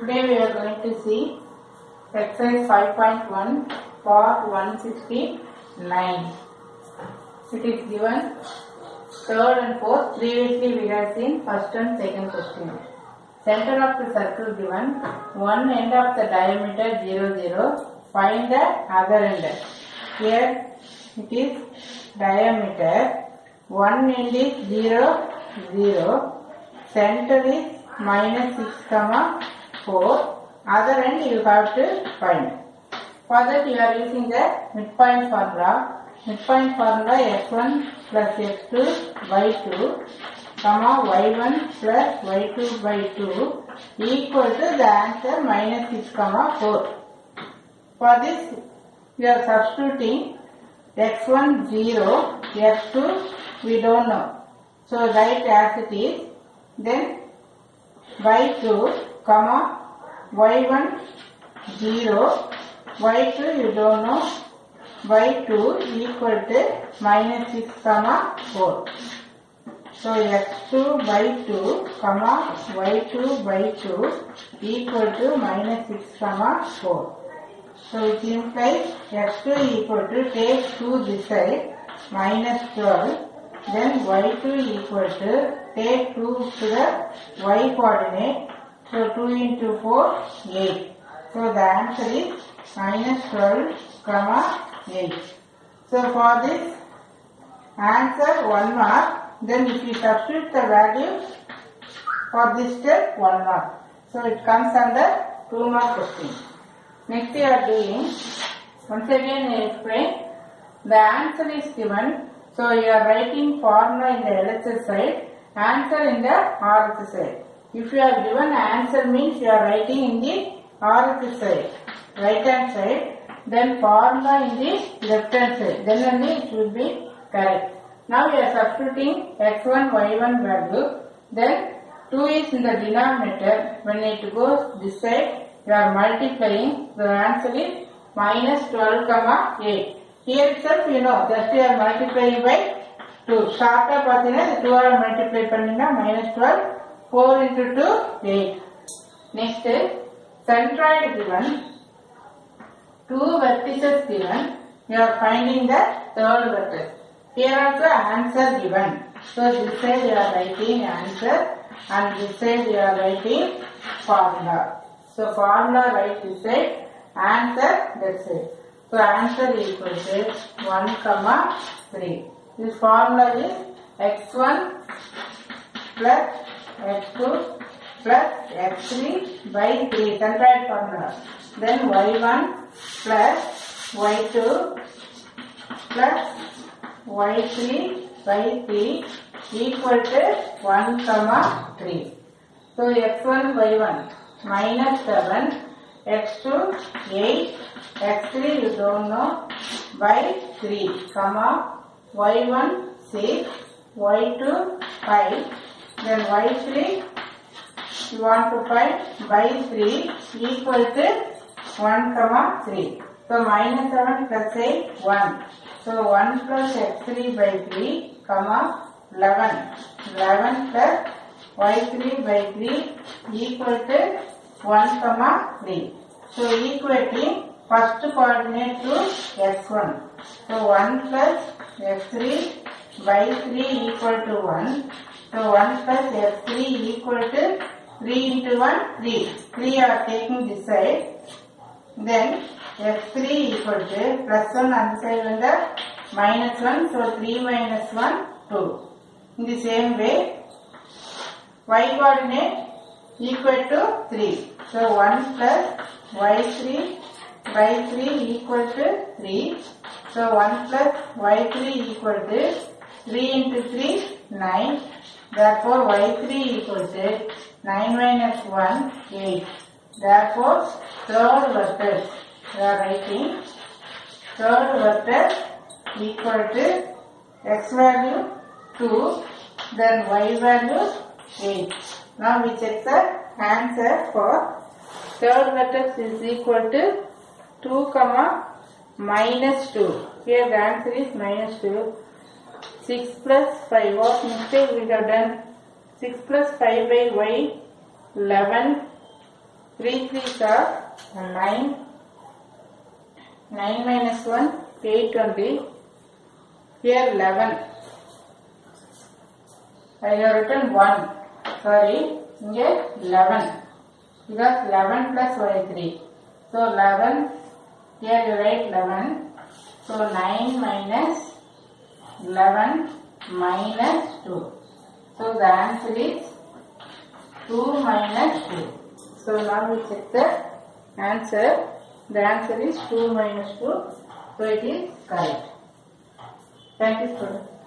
Today we are going to see exercise 5.1 part 169. It is given third and fourth. Previously we have seen first and second question. Center of the circle given, one end of the diameter 0, 0. Find the other end. Here it is diameter, one end is 0, 0. Center is minus 6 comma 4. Other end you have to find. For that you are using the midpoint formula. Midpoint formula x1 plus x2 by 2 comma y1 plus y2 by 2 equal to the answer minus 6 comma 4. For this we are substituting x1 0, x2 we don't know. So write as it is. Then by 2 comma y1 0 y2 you don't know by 2 equal to minus 6 comma 4 so x2 by 2 comma y2 by 2 equal to minus 6 comma 4 so it implies x2 equal to take 2 this side minus 12 then y2 equal to take 2 to the y coordinate so 2 into 4 8 so the answer is minus 12 comma 8 so for this answer 1 mark. Then if you substitute the value for this step 1 mark. So it comes under 2 mark question next we are doing once again I explain. The answer is given. So you are writing formula in the LHS side answer in the RHS side if you are given answer means you are writing in the RHS side right hand side then formula in the left hand side then only it will be correct now we are substituting x1 y1 value then 2 is in the denominator when it goes this side you are multiplying the answer is minus 12 comma 8 here itself you know just you are multiplying by 2 ஷார்ட்டா பார்த்தீங்கன்னா 2 all multiply பண்ணீங்கன்னா minus twelve 4 into 2, 8. Next, centroid given, two vertices given, you are finding the third vertex. Here also answer given. So this side you are writing answer and this side you are writing formula. So formula write this side, answer this side. So answer equals to 1 comma 3. This formula is x1 plus x2 plus x3 by 3 centroid formula. Then y1 plus y2 plus y3 by 3 equal to 1 comma 3. So x1 y1 minus 7 x2 8 x3 you don't know by 3 comma y1 6 y2 5 then y3 you want to find by 3 equal to 1 comma 3. So minus 7 plus 8 1. So 1 plus x3 by 3 comma 11. 11 plus y3 by 3 equal to 1 comma 3. So equating first coordinate to x1. So 1 plus x3 by 3 equal to 1. So 1 plus x3 equal to 3 into 1, 3. 3 are taking this side. Then x3 equal to plus 1 on side and the minus 1. So 3 minus 1, 2. In the same way, y coordinate equal to 3. So 1 plus y3 by 3 equal to 3. So 1 plus y3 equal to 3 into 3, 9. Therefore y3 equal to 9 minus 1, 8. Therefore, third vertex, we are writing third vertex equal to x value 2, then y value 8. Now we check the answer for third vertex is equal to 2 comma minus 2. Here the answer is minus 2. 6 plus 5. What mistake we have done? 6 plus 5 by y 11 3 3 are 9. 9 minus 1, 8 only. Here 11. I have written 1. Sorry, here 11. Because 11 plus y3. So 11, here you write 11. So 9 minus 11 minus 2. So the answer is 2 minus 2. So now we check the answer. The answer is 2 minus 2. So it is correct. Thank you students.